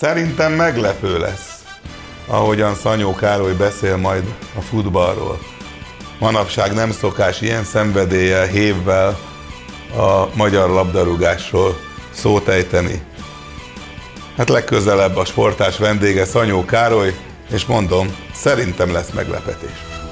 Szerintem meglepő lesz, ahogyan Szanyó Károly beszél majd a futballról. Manapság nem szokás ilyen szenvedéllyel, hévvel a magyar labdarúgásról szót ejteni. Hát legközelebb a sportás vendége Szanyó Károly, és mondom, szerintem lesz meglepetés.